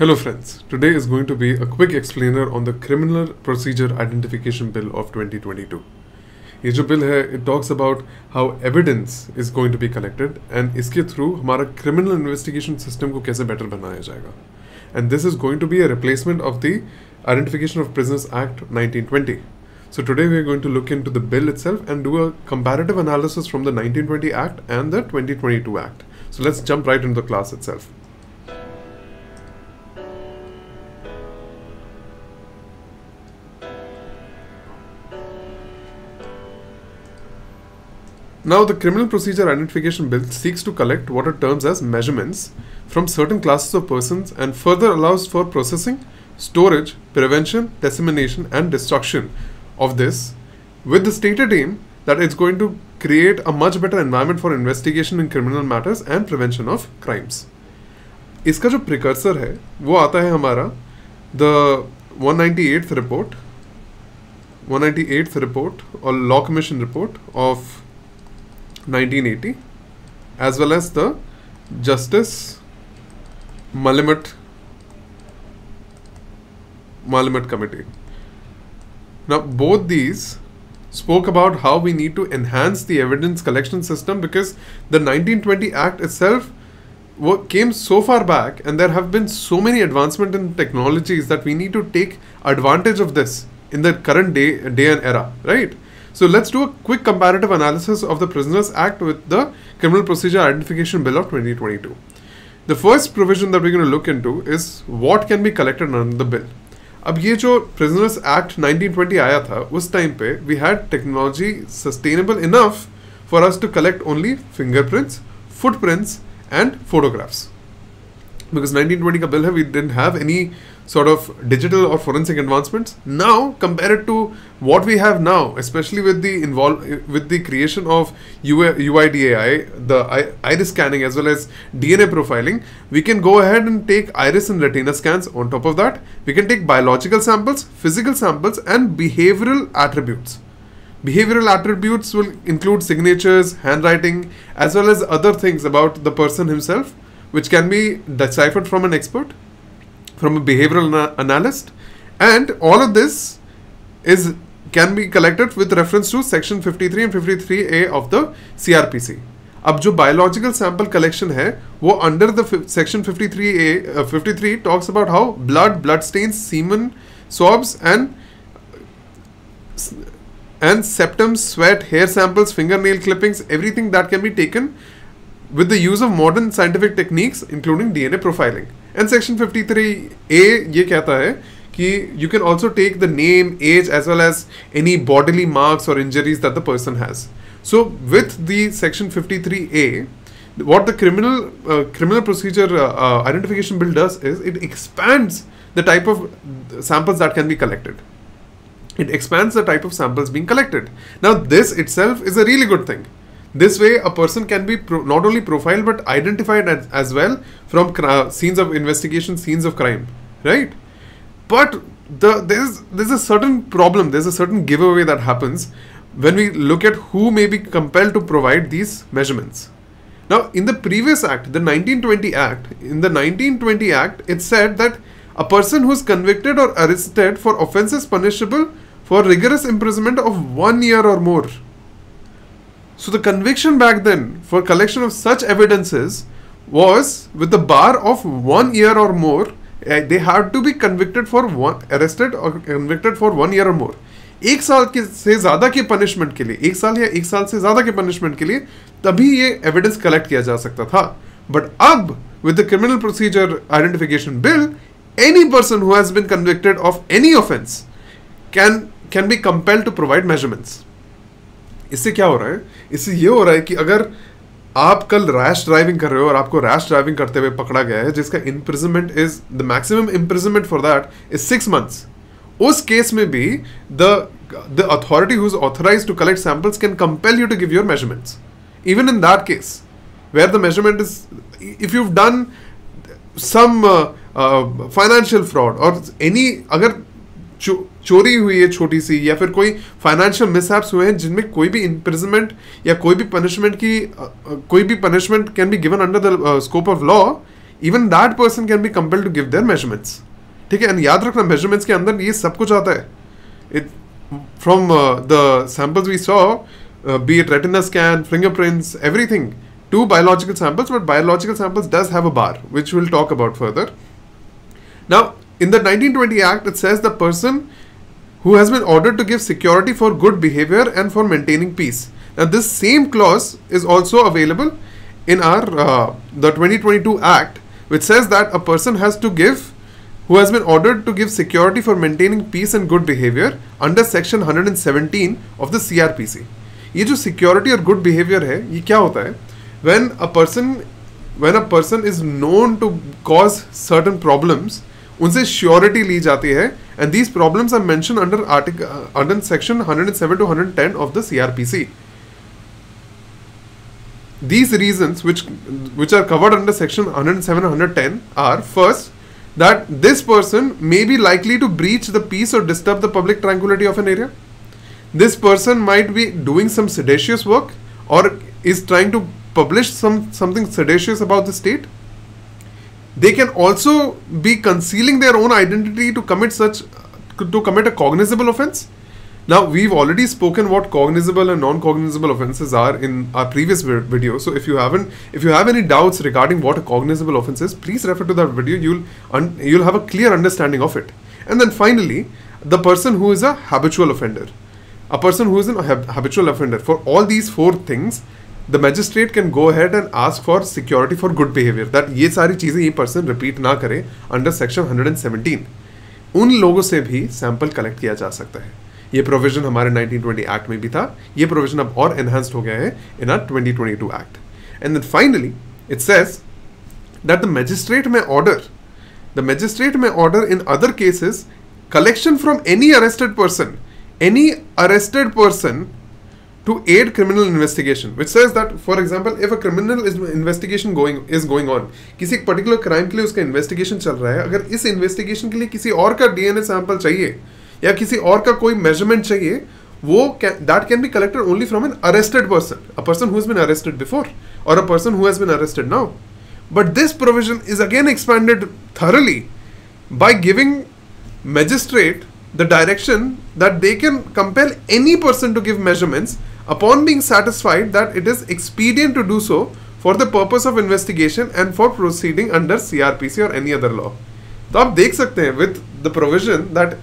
Hello friends, today is going to be a quick explainer on the Criminal Procedure Identification Bill of 2022. ये जो bill है it talks about how evidence is going to be collected and इसके through हमारा criminal investigation system को कैसे better बनाया जाएगा and this is going to be a replacement of the identification of prisoners act 1920 So today we are going to look into the bill itself and do a comparative analysis from the 1920 Act and the 2022 Act. So let's jump right into the class itself. Now, the Criminal Procedure Identification Bill seeks to collect what it terms as measurements from certain classes of persons and further allows for processing, storage, prevention, dissemination, and destruction of this with the stated aim that it's going to create a much better environment for investigation in criminal matters and prevention of crimes. इसका जो precursor है वो आता है हमारा the 198th report 198th report और law commission report of 1980 as well as the Justice Malimat Malimat Committee. Now, both these spoke about how we need to enhance the evidence collection system because the 1920 Act itself came so far back and there have been so many advancement in technologies that we need to take advantage of this in the current day day and era right so let's do a quick comparative analysis of the Prisoners Act with the Criminal Procedure Identification Bill of 2022. The first provision that we're going to look into is what can be collected under the bill. अब ये जो Prisoners Act 1920 आया था उस time पे we had technology sustainable enough for us to collect only fingerprints, footprints and photographs. Because 1920 का bill है we didn't have any sort of digital or forensic advancements. Now, compare it to what we have now, especially with the involve with the creation of UIDAI, the iris scanning as well as DNA profiling, we can go ahead and take iris and retina scans. On top of that, we can take biological samples, physical samples, and behavioral attributes. Behavioral attributes will include signatures, handwriting, as well as other things about the person himself, which can be deciphered from an expert from a behavioral analyst and all of this is can be collected with reference to section 53 and 53a of the CRPC. अब जो biological sample collection है वो under the section 53a uh, 53 talks about how blood, blood stains, semen, swabs and and sputum, sweat, hair samples, fingernail clippings, everything that can be taken with the use of modern scientific techniques including DNA profiling. and section 53a ये कहता है कि you can also take the name age as well as any bodily marks or injuries that the person has so with the section 53a what the criminal uh, criminal procedure uh, uh, identification bill does is it expands the type of samples that can be collected it expands the type of samples being collected now this itself is a really good thing this way, a person can be not only profiled but identified as, as well from scenes of investigation, scenes of crime, right? But the there's there's a certain problem. There's a certain giveaway that happens when we look at who may be compelled to provide these measurements. Now, in the previous act, the 1920 Act, in the 1920 Act, it said that a person who is convicted or arrested for offences punishable for rigorous imprisonment of one year or more so the conviction back then for collection of such evidences was with the bar of one year or more. Uh, they had to be convicted for one arrested or convicted for one year or more. एक साल के से ज़्यादा के punishment के लिए एक साल या एक साल से ज़्यादा के पनिशमेंट के लिए तभी ये एविडेंस कलेक्ट किया जा सकता था बट अब with the criminal procedure identification bill any person who has been convicted of any offense can can be compelled to provide measurements इससे क्या हो रहा है? इससे ये हो रहा है कि अगर आप कल रैश ड्राइविंग कर रहे हो और आपको रैश ड्राइविंग करते हुए पकड़ा गया है, जिसका imprisonment is the maximum imprisonment for that is six months उस केस में भी the the authority who's authorise to collect samples can compel you to give your measurements even in that case where the measurement is if you done some financial fraud और any अगर चोरी हुई है छोटी सी, या फिर कोई फाइनेंशियल मिसहैप्स हुए हैं जिनमें कोई भी इम्प्रिजमेंट या कोई भी पनिशमेंट की कोई भी punishment can be given under the scope of law even that person can be compelled to give their measurements ठीक है एंड याद रखना मेजरमेंट्स के अंदर ये सब कुछ आता है। It from the samples we saw be it retina scan fingerprints everything to biological samples but biological samples does have a bar which will talk about further now in the 1920 act it says the person who has been ordered to give security for good behavior and for maintaining peace now this same clause is also available in our uh, the 2022 act which says that a person has to give who has been ordered to give security for maintaining peace and good behavior under section 117 of the CRPC ये जो security और good behavior है ये क्या होता है when a person when a person is known to cause certain problems उनसे surety ली जाती है and these problems are mention under article under section hundred and seven to hundred ten of the CrPC these reason which which are covered under section hundred and seven hundred ten are first that this person may be likely to breach the peace और disturb the public tranquillity of an area this person might be doing some seditious work और is trying to publish something seditious about the state they can also be concealing their own identity to commit such to commit a cognizable offense now we've already spoken what cognizable and non-cognizable offenses are in our previous video. So if you haven't, if you have any doubts regarding what a cognizable offense is, please refer to that video. You'll you'll have a clear understanding of it. And then finally, the person who is a habitual offender, a person who is an habitual offender. For all these four things, the magistrate can go ahead and ask for security for good behaviour that ये सारी चीज़ें ये person repeat ना करें under section hundred and seventeen उन लोगों से भी सैंपल कलेक्ट किया जा सकता है। ये प्रोविज़न हमारे 1920 एक्ट में भी था। ये प्रोविज़न अब और एनहेंस्ड हो गया है in our 2022 act and then finally it says that the magistrate may order the magistrate may order in other cases collection from any arrested person any arrested person to aid criminal investigation which says that for example if a criminal is investigation going is going on किसी particular crime के लिए उसका investigation चल रहा है अगर इस investigation के लिए किसी और का डीएनए सैंपल चाहिए या किसी और का कोई मेज़रमेंट चाहिए वो that can be collected only from an arrested person a person who has been arrested before और a person who has been arrested now but this provision is again expanded thoroughly by giving magistrate the direction that they can compel any person to give measurements upon being satisfied that it is expedient to do so for the purpose of investigation and for proceeding under CRPC or any other law. तो आप देख सकते हैं with the provision that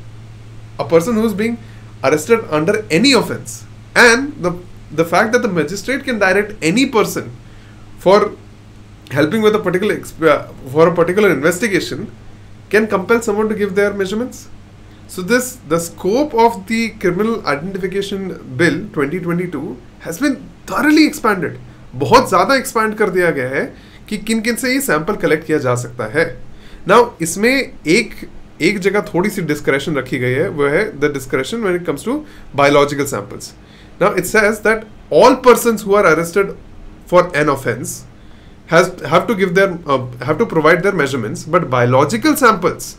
a person who's being arrested under any offense and the the fact that the magistrate can direct any person for helping with a particular uh, for a particular investigation can compel someone to give their measurements so this, the scope of the criminal identification bill 2022 has been thoroughly expanded. बहुत ज़्यादा expand कर दिया गया है कि किन किन से ये सैंपल कलेक्ट किया जा सकता है। नाउ इसमें एक एक जगह थोड़ी सी डिस्क्रेशन रखी गई है वह है the discretion when it comes to biological samples now it says that all person who are arrested for an offence have to give their have to provide their measurements but biological samples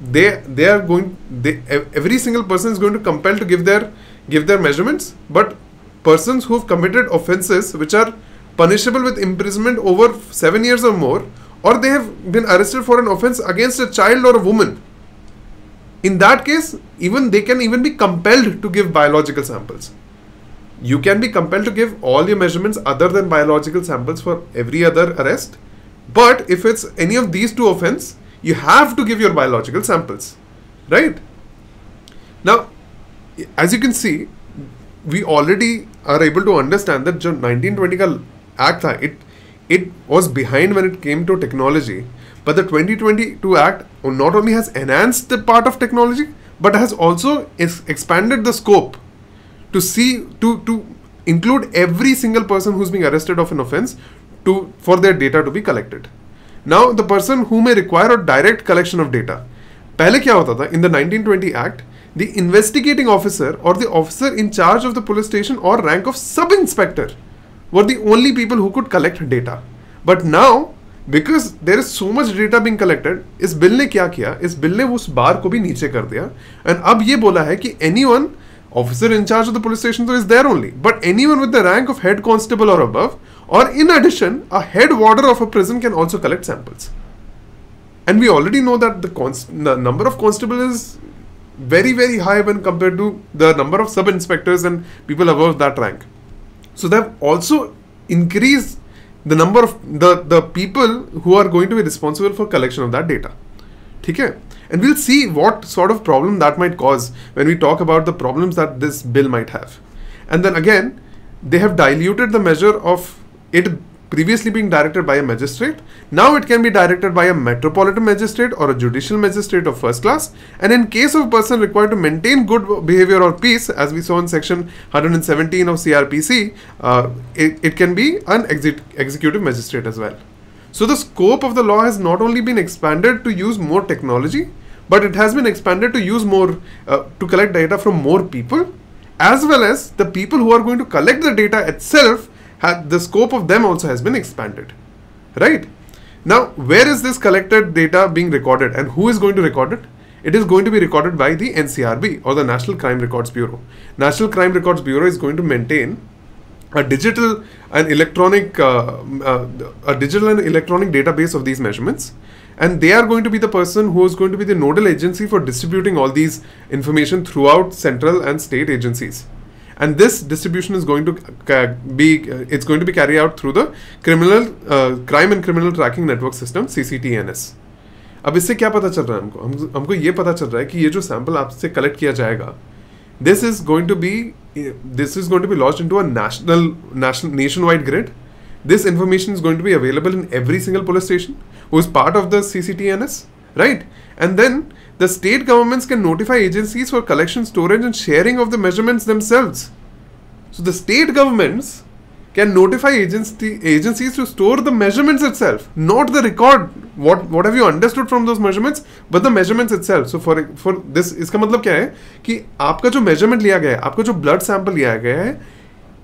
they they are going they every single person is going to compel to give their give their measurements but persons who have committed offenses which are punishable with imprisonment over 7 years or more or they have been arrested for an offense against a child or a woman in that case even they can even be compelled to give biological samples. You can be compelled to give all your measurements other than biological samples for every other arrest but if it's any of these two offense you have to give your biological samples, right? Now, as you can see, we already are able to understand that 1920 act it it was behind when it came to technology, but the 2022 act not only has enhanced the part of technology but has also expanded the scope to see to to include every single person who's being arrested of an offense to for their data to be collected now the person who may require a direct collection of data पहले क्या होता था? In the 1920 act the investigating officer और the officer in charge of the police station और rank of sub inspector were the only people who could collect data but now because there is so much data being collected इस bill ने क्या किया? इस bill ने उस बार को भी नीचे कर दिया। एंड अब ये बोला है कि any one officer in charge of the police station तो is there only but any one with the rank of head constable और above or in addition, a head warder of a prison can also collect samples. And we already know that the, the number of constables is very, very high when compared to the number of sub inspectors and people above that rank. So they've also increased the number of the, the people who are going to be responsible for collection of that data. Okay? And we'll see what sort of problem that might cause when we talk about the problems that this bill might have. And then again, they have diluted the measure of it previously being directed by a magistrate. Now it can be directed by a metropolitan magistrate or a judicial magistrate of first class. And in case of a person required to maintain good behavior or peace, as we saw in section 117 of CRPC, uh, it, it can be an exe- executive magistrate as well. So the scope of the law has not only been expanded to use more technology, but it has been expanded to use more uh, to collect data from more people, as well as the people who are going to collect the data itself. The scope of them also has been expanded, right? Now, where is this collected data being recorded, and who is going to record it? It is going to be recorded by the NCRB or the National Crime Records Bureau. National Crime Records Bureau is going to maintain a digital and electronic uh, uh, a digital and electronic database of these measurements and they are going to be the person who is going to be the nodal agency for distributing all these information throughout central and state agencies and this distribution is going to be uh, it's going to be carried out through the criminal uh, crime and criminal tracking network system CCTNS अब इससे क्या पता चल रहा है हमको हम, हमको ये पता चल रहा है कि ये जो सैंपल आपसे कलेक्ट किया जाएगा this is going to be this is going to be launched into a national national nationwide grid this information is going to be available in every single police station who is part of the cctns right and then the state governments can notify agencies for collection storage and sharing of the measurements themselves so the state governments can notify agency, agencies to store the measurements itself, not the record. What what have you understood from those measurements, but the measurements itself. So for for this इसका मतलब क्या है कि आपका जो measurement लिया गया है आपका जो blood sample लिया गया है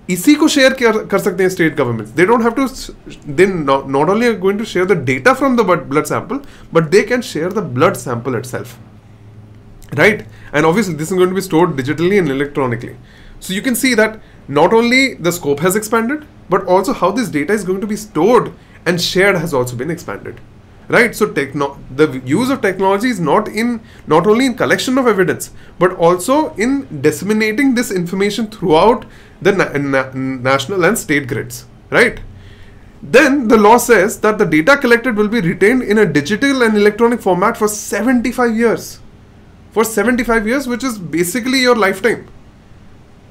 इसी को शेयर कर, कर सकते हैं state governments they don't have to they not only going to share the data from the blood sample but they can share the blood sample itself right and obviously this is going to be stored digitally and electronically so you can see that not only the scope has expanded, but also how this data is going to be stored and shared has also been expanded. Right? So techno- the use of technology is not in not only in collection of evidence, but also in disseminating this information throughout the na- na- national and state grids. Right? Then the law says that the data collected will be retained in a digital and electronic format for 75 years. For 75 years, which is basically your lifetime.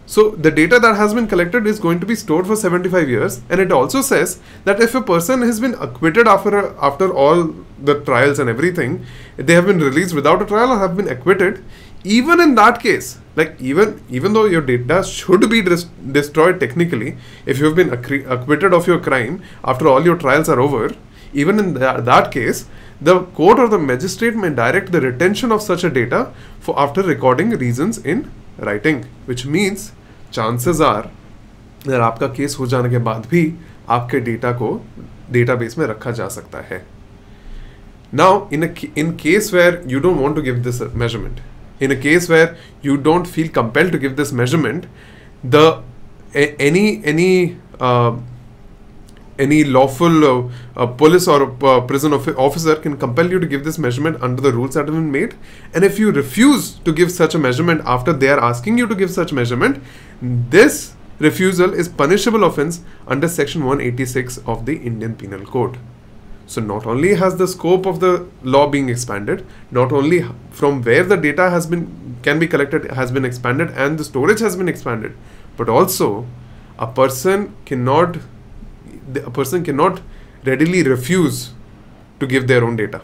So the data that has been collected is going to be stored for 75 years and it also says that if a person has been acquitted after after all the trials and everything they have been released without a trial or have been acquitted even in that case like even even though your data should be dis- destroyed technically if you have been acc- acquitted of your crime after all your trials are over even in that, that case the court or the magistrate may direct the retention of such a data for after recording reasons in writing which means chances are अगर आपका case हो जाने के बाद भी आपके data को database में रखा जा सकता है now in in case where you don't want to give this measurement in a case where you don't feel compelled to give this measurement the a, any any uh, any lawful uh, police or prison officer can compel you to give this measurement under the rules that have been made and if you refuse to give such a measurement after they are asking you to give such measurement this refusal is punishable offense under section 186 of the Indian Penal Code. So not only has the scope of the law being expanded, not only from where the data has been can be collected has been expanded and the storage has been expanded, but also a person cannot a person cannot readily refuse to give their own data,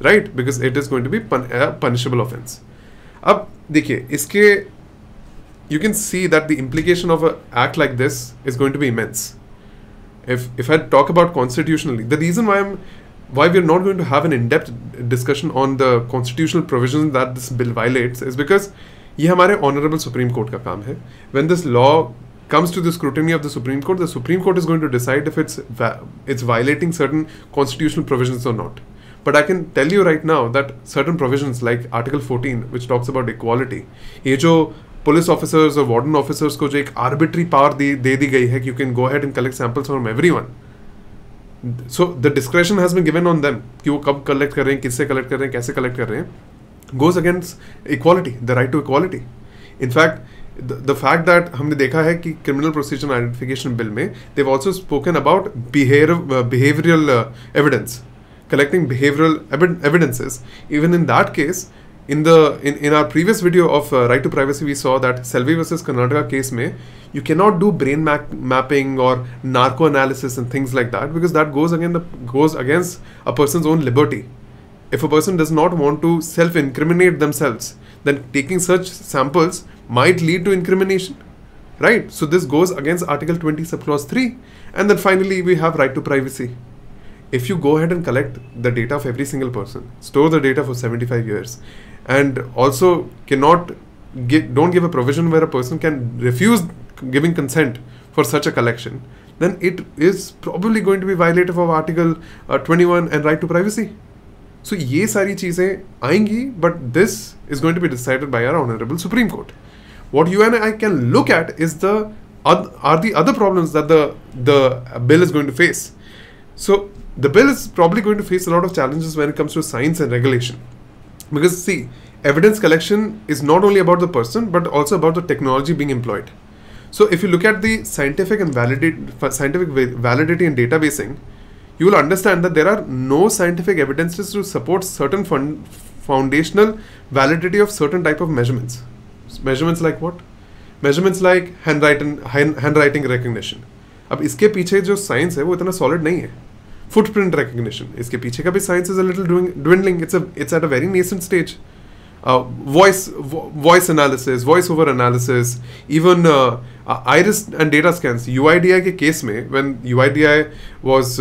right? Because it is going to be pun- a punishable offense. अब देखिए इसके you can see that the implication of an act like this is going to be immense. If if I talk about constitutionally, the reason why I'm why we're not going to have an in-depth discussion on the constitutional provisions that this bill violates is because ये हमारे honourable supreme court का काम है when this law comes to the scrutiny of the Supreme Court, the Supreme Court is going to decide if it's it's violating certain constitutional provisions or not. But I can tell you right now that certain provisions like Article 14, which talks about equality, ये जो police officers और warden officers को जो एक arbitrary power दे दे दी गई है कि you can go ahead and collect samples from everyone so the discretion has been given on them कि वो कब कलेक्ट कर रहे हैं, किससे कलेक्ट कर रहे हैं, कैसे कलेक्ट कर रहे हैं goes against equality the right to equality in fact the fact that हमने देखा है कि क्रिमिनल प्रोसीजर आइडेंटिफिकेशन बिल में they've also spoken about behavioural evidence collecting behavioral evidences. Even in that case in the in, in our previous video of uh, right to privacy we saw that Selvi versus Karnataka case mein you cannot do brain map- mapping or narco analysis and things like that because that goes again the, goes against a person's own liberty. If a person does not want to self incriminate themselves then taking such samples might lead to incrimination right? So this goes against article 20 subclause 3 and then finally we have right to privacy if you go ahead and collect the data of every single person, store the data for 75 years, and also cannot give, don't give a provision where a person can refuse giving consent for such a collection, then it is probably going to be violative of Article uh, 21 and right to privacy. So ये सारी चीजें आएंगी, but this is going to be decided by our honorable Supreme Court. What you and I can look at is the are the other problems that the the bill is going to face. So the bill is probably going to face a lot of challenges when it comes to science and regulation. Because, see, evidence collection is not only about the person, but also about the technology being employed. So, if you look at the scientific and validate, scientific validity and databasing, you will understand that there are no scientific evidences to support certain fun, foundational validity of certain type of measurements. Measurements like what? Measurements like handwriting, hand, handwriting recognition. अब इसके पीछे जो science है वो इतना solid नहीं है footprint recognition इसके पीछे का भी science is a little dwindling it's it's at a very nascent stage voice voice analysis voice over analysis even iris and data scans U K case में when you I D I was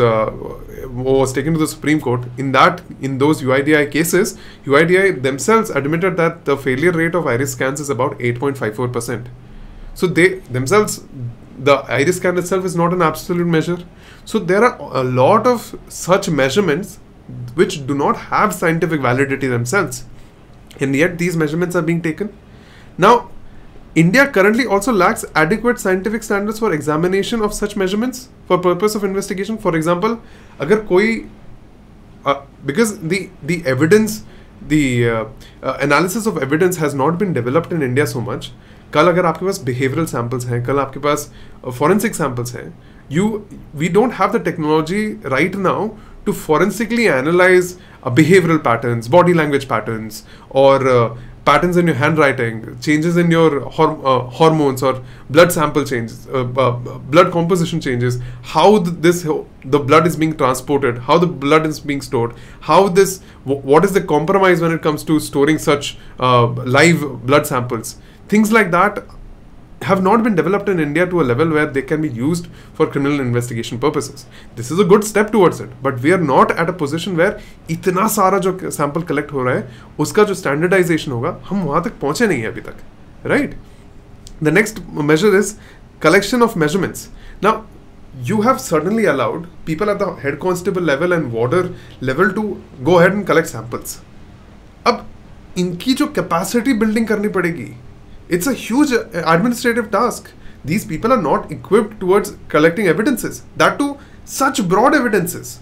was taken to the Supreme Court. In that, in those UIDI cases, UIDI themselves admitted that the failure rate of iris scans is about 8.54%. So they themselves the iris scan itself is not an absolute measure so there are a lot of such measurements which do not have scientific validity themselves. And yet these measurements are being taken. Now, India currently also lacks adequate scientific standards for examination of such measurements for purpose of investigation. For example, agar koi uh, because the the evidence the uh, uh, analysis of evidence has not been developed in India so much. कल अगर आपके पास behavioural samples हैं, कल आपके पास forensic samples हैं you we don't have the technology right now to forensically analyse behavioural pattern body language pattern और pattern in your handwriting changes in your hormones और blood sample change blood composition changes how this the blood is being transported how the blood is being stored how this what is the compromise when it comes to storing such live blood samples things like that have not been developed in India to a level where they can be used for criminal investigation purposes. This is a good step towards it, but we are not at a position where इतना सारा जो sample collect हो रहा है उसका जो standardization होगा हम वहाँ तक पहुँचे नहीं है अभी तक, right? The next measure is collection of measurements. Now, you have certainly allowed people at the head constable level and warder level to go ahead and collect samples. अब इनकी जो capacity building करनी पड़ेगी it's a huge uh, administrative task. These people are not equipped towards collecting evidences, that too, such broad evidences.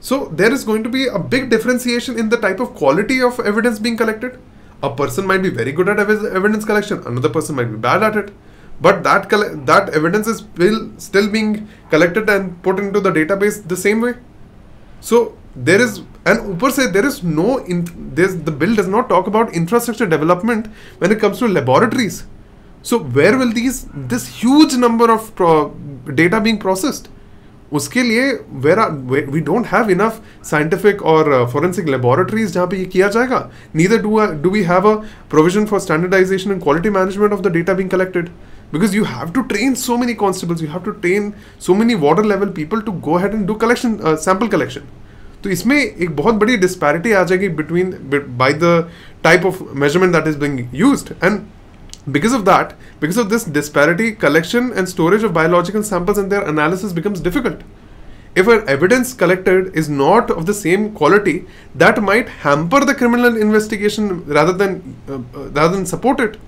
So, there is going to be a big differentiation in the type of quality of evidence being collected. A person might be very good at evidence collection, another person might be bad at it. But that that evidence is still, still being collected and put into the database the same way. So, there is and Upar say there is no in, there's the bill does not talk about infrastructure development when it comes to laboratories so where will these this huge number of pro, data being processed उसके लिए where are we don't have enough scientific और forensic laboratories जहाँ पे ये किया जाएगा neither do do we have a provision for standardisation and quality management of the data being collected because you have to train so many constables you have to train so many water level people to go ahead and do collection uh, sample collection तो इसमें एक बहुत बड़ी disparity आ जाएगी between by the type of measurement that is being used and because of that because of this disparity collection and storage of biological samples and their analysis becomes difficult if an evidence collected is not of the same quality that might hamper the criminal investigation rather than uh, rather than support it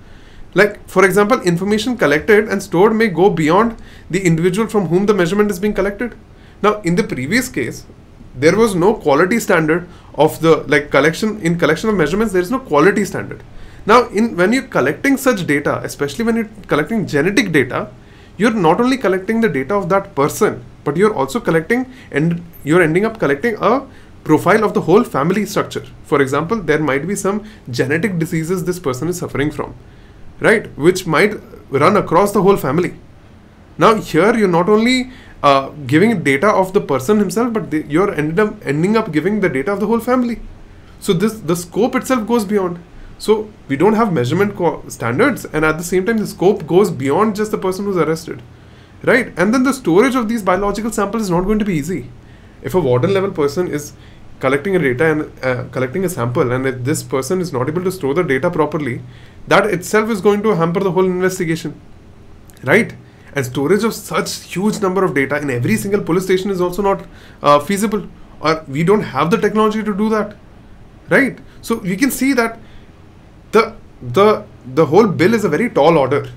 Like, for example, information collected and stored may go beyond the individual from whom the measurement is being collected. Now, in the previous case, there was no quality standard of the like collection in collection of measurements. There is no quality standard. Now, in when you're collecting such data, especially when you're collecting genetic data, you're not only collecting the data of that person, but you're also collecting and you're ending up collecting a profile of the whole family structure. For example, there might be some genetic diseases this person is suffering from right which might run across the whole family now here you're not only uh, giving data of the person himself but the, you're ended up ending up giving the data of the whole family. So this the scope itself goes beyond. So we don't have measurement standards and at the same time the scope goes beyond just the person who's arrested right? And then the storage of these biological samples is not going to be easy. If a warden level person is collecting a data and uh, collecting a sample and if this person is not able to store the data properly that itself is going to hamper the whole investigation right and storage of such huge number of data in every single police station is also not uh, feasible. Or we don't have the technology to do that. Right? So we can see that the the the whole bill is a very tall order.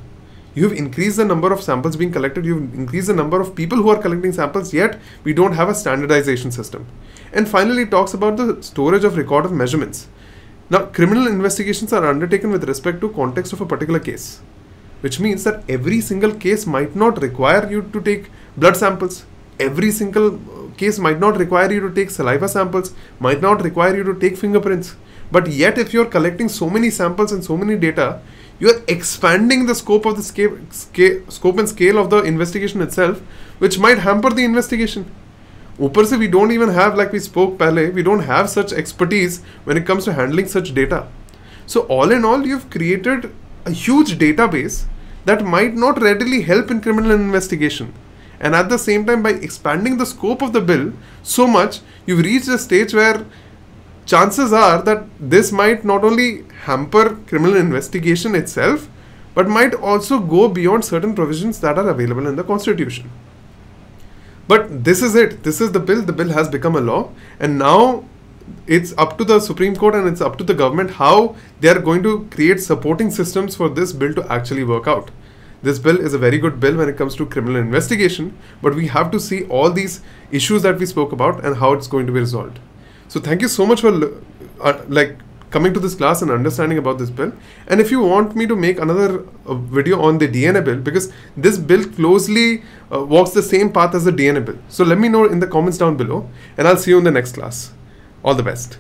You've increased the number of samples being collected. You've increased the number of people who are collecting samples yet we don't have a standardization system. And finally it talks about the storage of record of measurements. Now, criminal investigations are undertaken with respect to context of a particular case, which means that every single case might not require you to take blood samples. Every single uh, case might not require you to take saliva samples, might not require you to take fingerprints. But yet, if you're collecting so many samples and so many data, you're expanding the scope of the scale, scale, scope and scale of the investigation itself, which might hamper the investigation. ऊपर से we don't even have like we spoke पहले we don't have such expertise when it comes to handling such data so all in all you've created a huge database that might not readily help in criminal investigation and at the same time by expanding the scope of the bill so much you've reached a stage where chances are that this might not only hamper criminal investigation itself but might also go beyond certain provisions that are available in the constitution but this is it. This is the bill. The bill has become a law. And now it's up to the Supreme Court and it's up to the government how they are going to create supporting systems for this bill to actually work out. This bill is a very good bill when it comes to criminal investigation, but we have to see all these issues that we spoke about and how it's going to be resolved. So thank you so much for uh, like coming to this class and understanding about this bill. And if you want me to make another uh, video on the DNA bill, because this bill closely uh, walks the same path as the DNA bill. So let me know in the comments down below, and I'll see you in the next class. All the best.